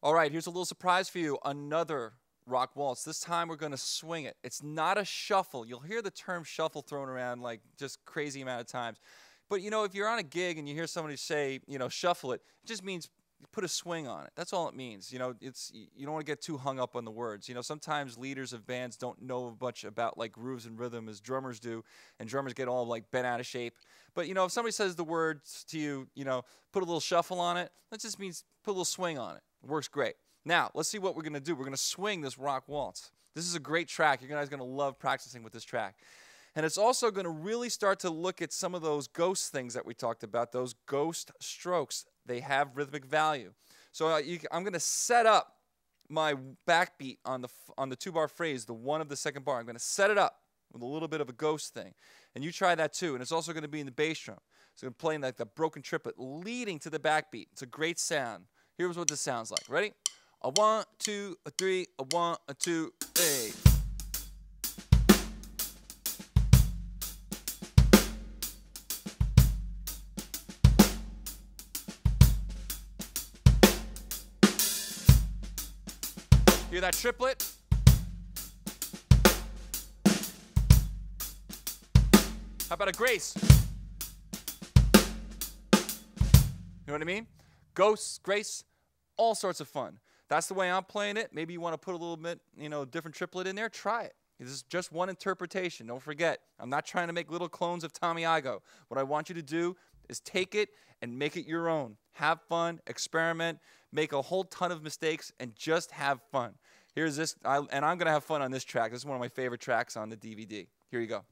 All right, here's a little surprise for you. Another rock waltz. This time we're going to swing it. It's not a shuffle. You'll hear the term shuffle thrown around like just crazy amount of times. But you know, if you're on a gig and you hear somebody say, you know, shuffle it, it just means put a swing on it. That's all it means. You know, it's you don't want to get too hung up on the words. You know, sometimes leaders of bands don't know much about like grooves and rhythm as drummers do, and drummers get all like bent out of shape. But you know, if somebody says the words to you, you know, put a little shuffle on it, that just means put a little swing on it. Works great. Now, let's see what we're going to do. We're going to swing this rock waltz. This is a great track. You guys are going to love practicing with this track. And it's also going to really start to look at some of those ghost things that we talked about, those ghost strokes. They have rhythmic value. So uh, you, I'm going to set up my backbeat on the, on the two bar phrase, the one of the second bar. I'm going to set it up with a little bit of a ghost thing. And you try that too. And it's also going to be in the bass drum. So I'm playing like the broken triplet leading to the backbeat. It's a great sound. Here's what this sounds like. Ready? A one, two, a three, a one, a two, hey. Hear that triplet? How about a grace? You know what I mean? Ghosts, grace, all sorts of fun. That's the way I'm playing it. Maybe you want to put a little bit, you know, different triplet in there. Try it. This is just one interpretation. Don't forget, I'm not trying to make little clones of Tommy Igoe. What I want you to do is take it and make it your own. Have fun, experiment, make a whole ton of mistakes, and just have fun. Here's this, I, and I'm going to have fun on this track. This is one of my favorite tracks on the DVD. Here you go.